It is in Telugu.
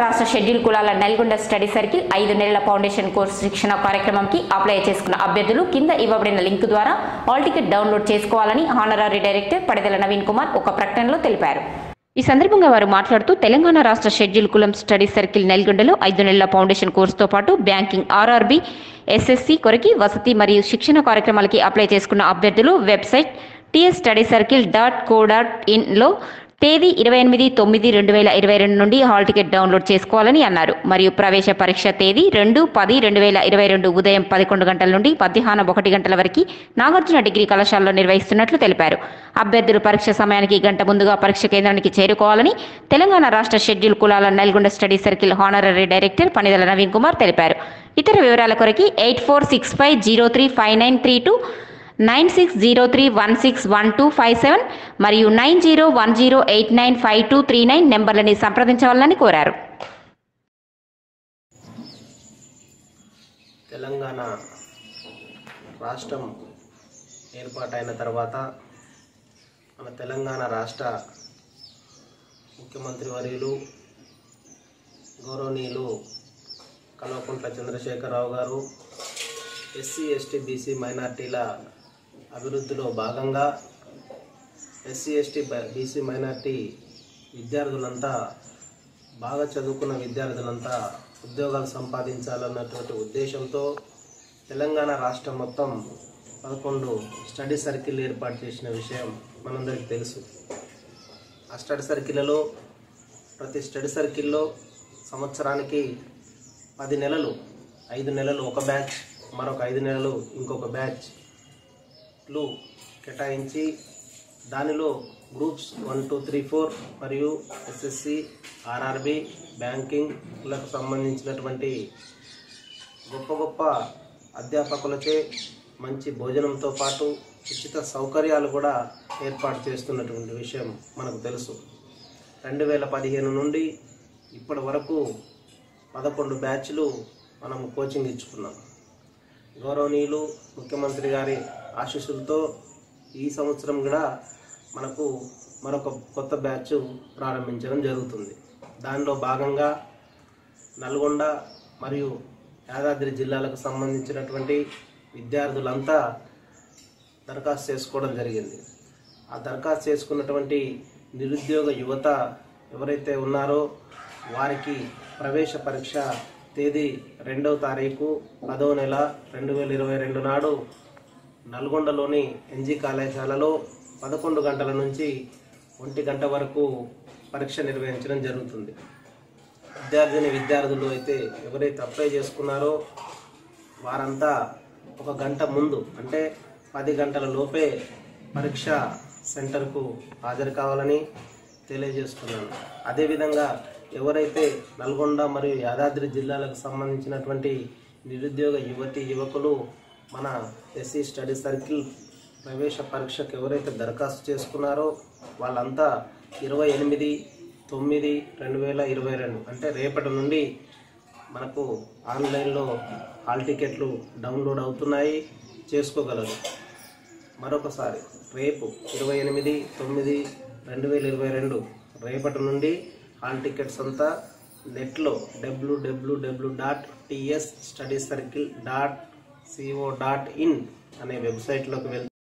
రాష్ట్ర షెడ్యూల్ కులాల నల్గొండ స్టడీ సర్కిల్ ఐదు నెలల ఫౌండేషన్ కోర్సు శిక్షణ కార్యక్రమంకి అప్లై చేసుకున్న అభ్యర్థులు కింద ఇవ్వబడిన లింక్ ద్వారా హాల్ టికెట్ డౌన్లోడ్ చేసుకోవాలని హానరారీ డైరెక్టర్ పడదల నవీన్ కుమార్ ఒక ప్రకటనలో తెలిపారు. ఈ సందర్భంగా వారు మాట్లాడుతూ తెలంగాణ రాష్ట్ర షెడ్యూల్ కులం స్టడీ సర్కిల్ నల్గొండలో ఐదు నెలల ఫౌండేషన్ కోర్సుతో పాటు బ్యాంకింగ్ ఆర్ఆర్బి ఎస్ఎస్సి కొరకి వసతి మరియు శిక్షణ కార్యక్రమాలకి అప్లై చేసుకున్న అభ్యర్థులు website TS study circle dot co dot ఇన్లో తేదీ ఇరవై ఎనిమిది తొమ్మిది రెండు వేల ఇరవై రెండు నుండి హాల్ టికెట్ డౌన్లోడ్ చేసుకోవాలని అన్నారు. మరియు ప్రవేశ పరీక్ష తేదీ రెండు పది రెండు వేల ఇరవై రెండు ఉదయం పదకొండు గంటల నుండి మధ్యాహ్నం ఒకటి గంటల వరకు నాగార్జున డిగ్రీ కళాశాలలో నిర్వహిస్తున్నట్లు తెలిపారు. అభ్యర్థులు పరీక్ష సమయానికి గంట ముందుగా పరీక్ష కేంద్రానికి చేరుకోవాలని తెలంగాణ రాష్ట్ర షెడ్యూల్ కులాల Nalgonda study circle honorary director పనిదల Naveen Kumar తెలిపారు. ఇతర వివరాల కొరకు eight four six five zero three five nine three two nine six zero three one six one two five seven మరియు nine zero one zero eight nine five two three nine నెంబర్లని సంప్రదించవాలని కోరారు. తెలంగాణ రాష్ట్రం ఏర్పాటైన తర్వాత మన తెలంగాణ రాష్ట్ర ముఖ్యమంత్రి వర్యులు గౌరవనీయులు కల్వకుంట్ల చంద్రశేఖరరావు గారు ఎస్సీ ఎస్టీ బీసీ మైనార్టీల అభివృద్ధిలో భాగంగా ఎస్సీ ఎస్టీ బీసీ మైనార్టీ విద్యార్థులంతా బాగా చదువుకున్న విద్యార్థులంతా ఉద్యోగాలు సంపాదించాలన్నటువంటి ఉద్దేశంతో తెలంగాణ రాష్ట్రం మొత్తం పదకొండు స్టడీ సర్కిల్ ఏర్పాటు చేసిన విషయం మనందరికి తెలుసు. ఆ స్టడీ సర్కిల్లలో ప్రతి స్టడీ సర్కిల్లో సంవత్సరానికి పది నెలలు ఐదు నెలలు ఒక బ్యాచ్ మరొక ఐదు నెలలు ఇంకొక బ్యాచ్ లు కేటాయించి దానిలో groups one two three four మరియు ఎస్ఎస్సి ఆర్ఆర్బి బ్యాంకింగ్లకు సంబంధించినటువంటి గొప్ప గొప్ప అధ్యాపకులచే మంచి భోజనంతో పాటు ఉచిత సౌకర్యాలు కూడా ఏర్పాటు చేస్తున్నటువంటి విషయం మనకు తెలుసు. రెండు వేల పదిహేను నుండి ఇప్పటి వరకు పదకొండు బ్యాచ్లు మనం కోచింగ్ ఇచ్చుకున్నాం. గౌరవనీయులు ముఖ్యమంత్రి గారి ఆశీస్సులతో ఈ సంవత్సరం కూడా మనకు మరొక కొత్త బ్యాచ్ ప్రారంభించడం జరుగుతుంది. దానిలో భాగంగా నల్గొండ మరియు యాదాద్రి జిల్లాలకు సంబంధించినటువంటి విద్యార్థులంతా దరఖాస్తు చేసుకోవడం జరిగింది. ఆ దరఖాస్తు చేసుకున్నటువంటి నిరుద్యోగ యువత ఎవరైతే ఉన్నారో వారికి ప్రవేశ పరీక్ష తేదీ రెండవ తారీఖు పదవ నెల రెండు వేల ఇరవై రెండు నాడు నల్గొండలోని ఎన్జీ కళాశాలలో పదకొండు గంటల నుంచి ఒంటి గంట వరకు పరీక్ష నిర్వహించడం జరుగుతుంది. విద్యార్థిని విద్యార్థులు అయితే ఎవరైతే అప్లై చేసుకున్నారో వారంతా ఒక గంట ముందు అంటే పది గంటల లోపే పరీక్ష సెంటర్కు హాజరు కావాలని తెలియజేస్తున్నాను. అదేవిధంగా ఎవరైతే నల్గొండ మరియు యాదాద్రి జిల్లాలకు సంబంధించినటువంటి నిరుద్యోగ యువతి యువకులు మన ఎస్సీ స్టడీ సర్కిల్ ప్రవేశ పరీక్షకు ఎవరైతే దరఖాస్తు చేసుకున్నారో వాళ్ళంతా ఇరవై ఎనిమిది తొమ్మిది రెండు వేల ఇరవై రెండు. అంటే రేపటి నుండి మనకు ఆన్లైన్లో హాల్ టికెట్లు డౌన్లోడ్ అవుతున్నాయి చేసుకోగలరు. మరొకసారి రేపు ఇరవై ఎనిమిది తొమ్మిది రెండు వేల ఇరవై రెండు రేపటి నుండి హాల్ టికెట్స్ అంతా నెట్లో W W W dot TS study circle dot CO dot in అనే వెబ్సైట్లోకి వెళ్తే